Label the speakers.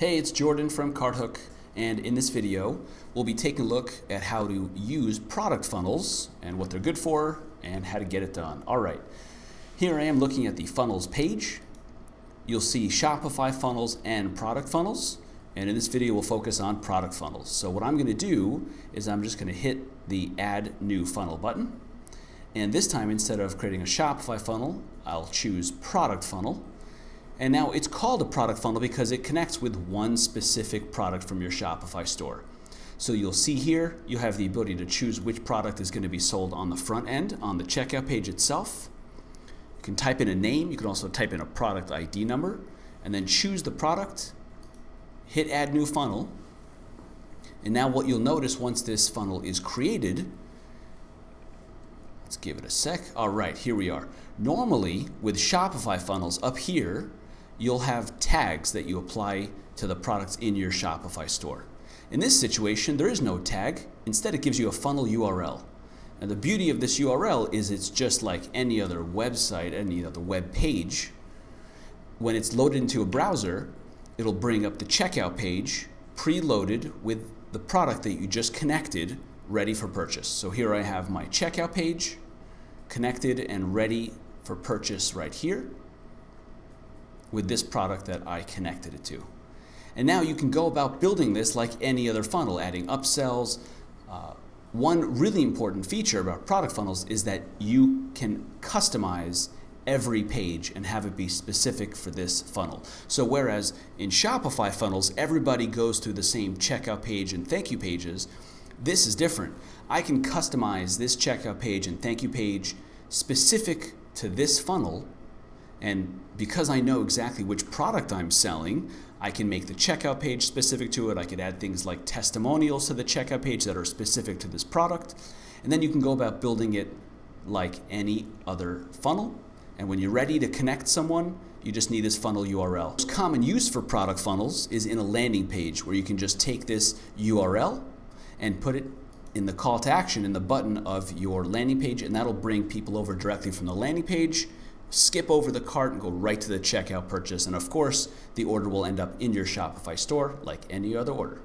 Speaker 1: Hey, it's Jordan from CartHook, and in this video, we'll be taking a look at how to use product funnels and what they're good for and how to get it done. All right, here I am looking at the funnels page. You'll see Shopify funnels and product funnels, and in this video, we'll focus on product funnels. So what I'm gonna do is I'm just gonna hit the Add New Funnel button, and this time, instead of creating a Shopify funnel, I'll choose Product Funnel, and now it's called a product funnel because it connects with one specific product from your Shopify store. So you'll see here, you have the ability to choose which product is going to be sold on the front end, on the checkout page itself. You can type in a name, you can also type in a product ID number, and then choose the product, hit add new funnel, and now what you'll notice once this funnel is created, let's give it a sec. All right, here we are. Normally, with Shopify funnels up here, you'll have tags that you apply to the products in your Shopify store. In this situation, there is no tag. Instead, it gives you a funnel URL. And the beauty of this URL is it's just like any other website, any other web page. When it's loaded into a browser, it'll bring up the checkout page preloaded with the product that you just connected ready for purchase. So here I have my checkout page connected and ready for purchase right here with this product that I connected it to. And now you can go about building this like any other funnel, adding upsells. Uh, one really important feature about product funnels is that you can customize every page and have it be specific for this funnel. So whereas in Shopify funnels, everybody goes through the same checkout page and thank you pages, this is different. I can customize this checkout page and thank you page specific to this funnel and because I know exactly which product I'm selling, I can make the checkout page specific to it. I could add things like testimonials to the checkout page that are specific to this product. And then you can go about building it like any other funnel. And when you're ready to connect someone, you just need this funnel URL. Most common use for product funnels is in a landing page where you can just take this URL and put it in the call to action in the button of your landing page, and that'll bring people over directly from the landing page skip over the cart and go right to the checkout purchase. And of course, the order will end up in your Shopify store like any other order.